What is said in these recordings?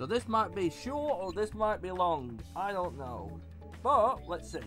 So this might be short or this might be long. I don't know. But, let's see.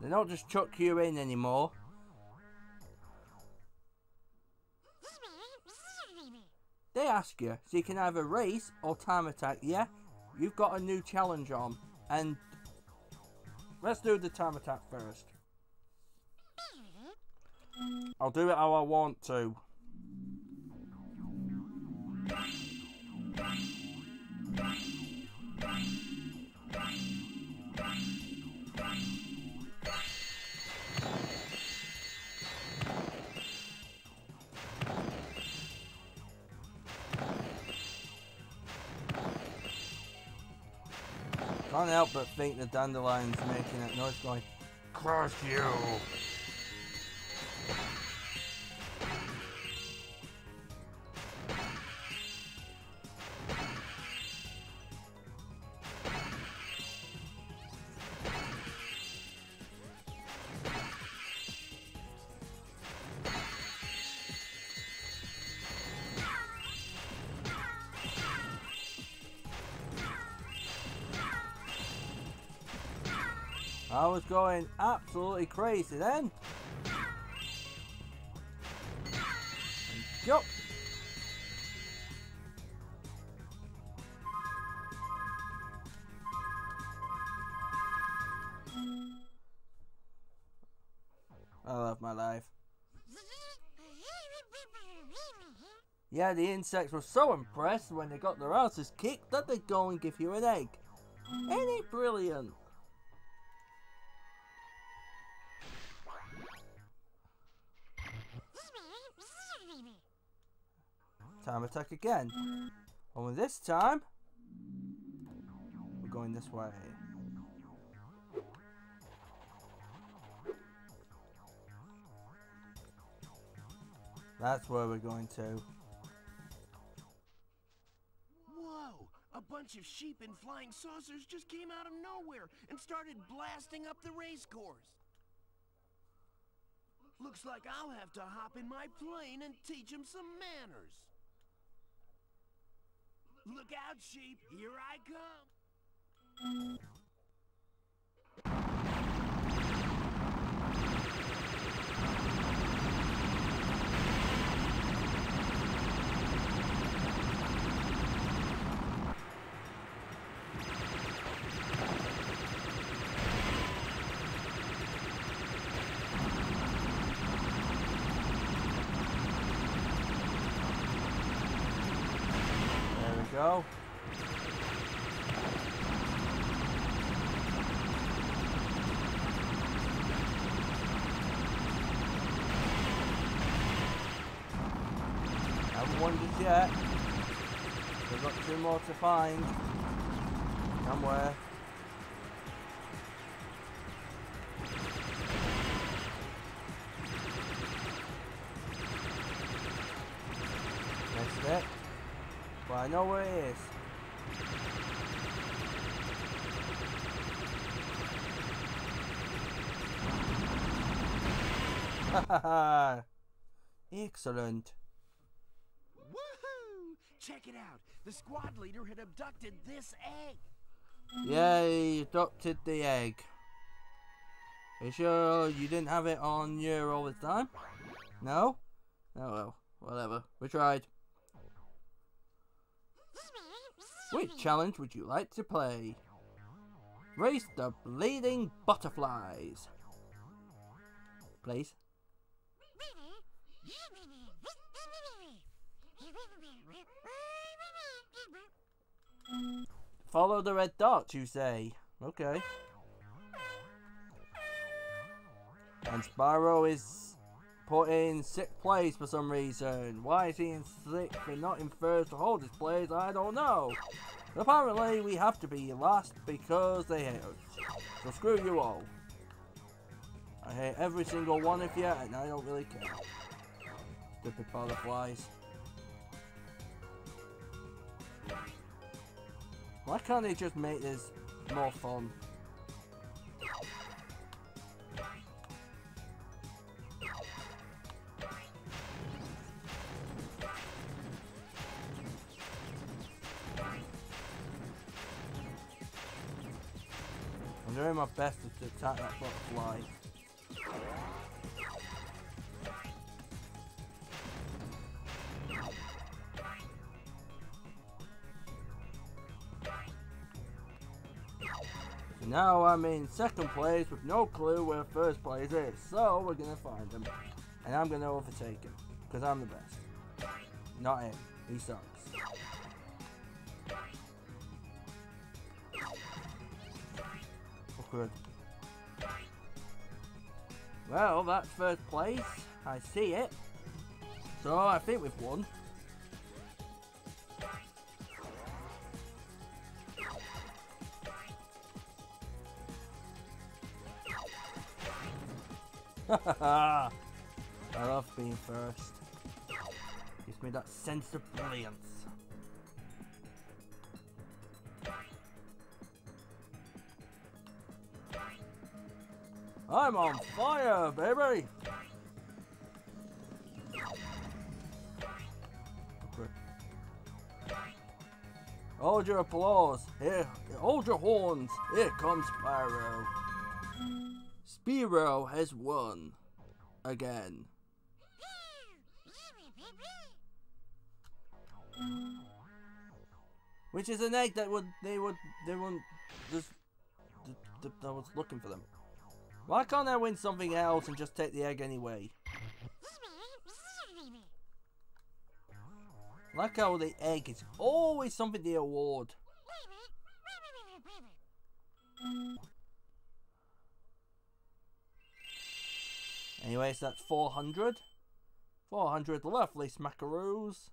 They don't just chuck you in anymore. They ask you, so you can either race or time attack. Yeah, you've got a new challenge on, and let's do the time attack first. I'll do it how I want to. Can't help but think the dandelion's making that noise going, Crush you! I was going absolutely crazy then. Jump. I love my life. Yeah, the insects were so impressed when they got their asses kicked that they'd go and give you an egg. Ain't it brilliant? Time attack again. Only this time, we're going this way. That's where we're going to. Whoa! A bunch of sheep and flying saucers just came out of nowhere and started blasting up the race course. Looks like I'll have to hop in my plane and teach them some manners. Look out, sheep! Here I come! Go. Haven't won just yet. We've got two more to find. Somewhere. Know where it is. Excellent. Woohoo! Check it out. The squad leader had abducted this egg. Yay, adopted the egg. You sure you didn't have it on you all the time? No? Oh well, whatever. We tried. Which challenge would you like to play? Race the bleeding butterflies. Please. Follow the red dot, you say. Okay. And Spyro is put in sixth place for some reason. Why is he in sixth and not in first to hold his place? I don't know. Apparently, we have to be last because they hate us. So screw you all. I hate every single one of you, and I don't really care. Stupid butterflies. Why can't they just make this more fun? Doing my best to attack that butterfly. So now I'm in second place with no clue where first place is. So we're gonna find him. And I'm gonna overtake him. Because I'm the best. Not him. He sucks. Well, that's first place. I see it. So I think we've won. I love being first. Gives me that sense of brilliance. I'm on fire, baby! Hold your applause. Here, hold your horns. Here comes Spyro. Spyro has won. Again. Which is an egg that would they would they wouldn't just th- th- I was looking for them. Why can't I win something else and just take the egg anyway? Like how the egg is always something they award. Anyways, that's 400. 400 lovely smackaroos.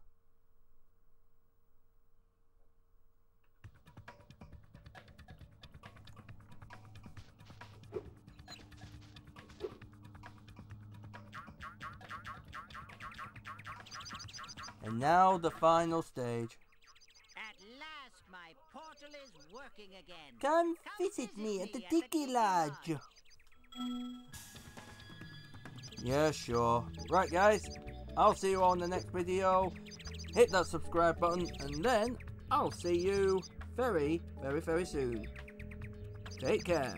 And now the final stage. At last, my portal is working again. Come visit me at the Tiki Lodge. Yeah, sure. Right, guys. I'll see you on the next video. Hit that subscribe button, and then I'll see you very, very, very soon. Take care.